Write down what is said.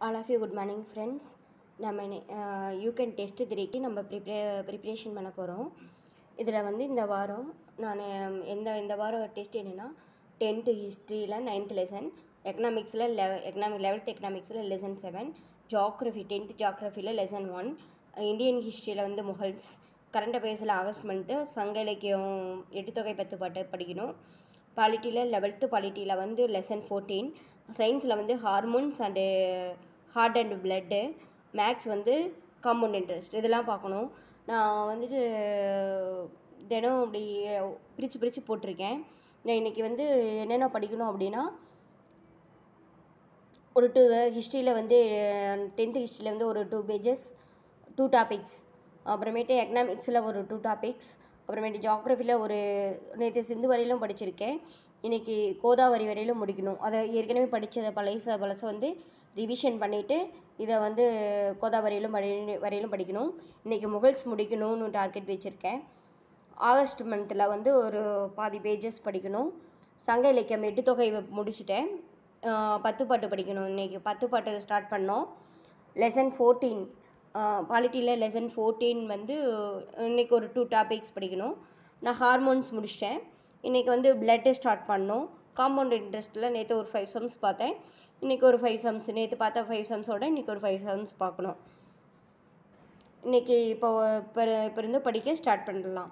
All of you good morning friends நம்ம you can test த்ரீக்கு நம்ம ப்ரிப்ரே ப்ரிப்ரேஷன் பண்ண போகிறோம் இதில் வந்து இந்த வாரம் நான் எந்த இந்த வாரம் டெஸ்ட் என்னென்னா டென்த்து ஹிஸ்ட்ரியில் நைன்த் லெசன் எக்கனாமிக்ஸில் லெவ எக்கனாமிக் லெவல்த் எக்கனாமிக்ஸில் லெசன் செவன் ஜாக்ரஃபி டென்த் ஜாக்ரஃபியில் லெசன் ஒன் இந்தியன் ஹிஸ்ட்ரியில் வந்து முகல்ஸ் கரண்ட் அஃபேர்ஸில் ஆகஸ்ட் மந்த்து சங்க இலக்கியம் எட்டு தொகை பத்து பாட்டு படிக்கணும். பாலிட்டியில் லெவல்த்து பாலிட்டியில் வந்து லெசன் ஃபோர்டீன் சயின்ஸில் வந்து hormones and heart and blood makes வந்து காம்பவுண்ட் இன்ட்ரெஸ்ட் இதெல்லாம் பார்க்கணும். நான் வந்துட்டு தினம் அப்படி பிரித்து பிரித்து போட்டிருக்கேன். நான் இன்றைக்கி வந்து என்னென்ன படிக்கணும் அப்படின்னா ஒரு டூ ஹிஸ்ட்ரியில் வந்து டென்த்து ஹிஸ்ட்ரியில் வந்து ஒரு டூ பேஜஸ் டூ டாபிக்ஸ் அப்புறமேட்டு எக்கனாமிக்ஸில் ஒரு டூ டாபிக்ஸ் அப்புறமேட்டு ஜாக்ரஃபியில் ஒரு நேற்று சிந்து வரையிலும் படிச்சிருக்கேன். இன்றைக்கி கோதாவரி வரையிலும் முடிக்கணும். அதை ஏற்கனவே படித்ததை பழைய பழச வந்து ரிவிஷன் பண்ணிவிட்டு இதை வந்து கோதாவரியிலும் படி வரையிலும் படிக்கணும். இன்றைக்கி முகல்ஸ் முடிக்கணும்னு டார்கெட் வச்சுருக்கேன். ஆகஸ்ட் மந்தில் வந்து ஒரு பாதி பேஜஸ் படிக்கணும். சங்க இலக்கியம் எட்டு தொகை முடிச்சுட்டேன். பத்து பாட்டு படிக்கணும். இன்றைக்கி பத்து பாட்டு ஸ்டார்ட் பண்ணோம். லெசன் ஃபோர்டீன் பாலிட்டியில் லெசன் ஃபோர்டீன் வந்து இன்றைக்கி ஒரு டூ டாபிக்ஸ் படிக்கணும். நான் ஹார்மோன்ஸ் முடிச்சிட்டேன். இன்றைக்கி வந்து பிளட்டு ஸ்டார்ட் பண்ணோம் காம்பவுண்ட் இன்ட்ரெஸ்ட்டில் நேற்று ஒரு ஃபைவ் சம்ஸ் பார்த்தேன். இன்றைக்கி ஒரு ஃபைவ் சம்ஸ் நேற்று பார்த்தா ஃபைவ் சம்ஸோட இன்றைக்கி ஒரு ஃபைவ் சம்ஸ் பார்க்கணும். இன்றைக்கி இப்போ இப்போ இப்போ இருந்து படிக்க ஸ்டார்ட் பண்ணலாம்.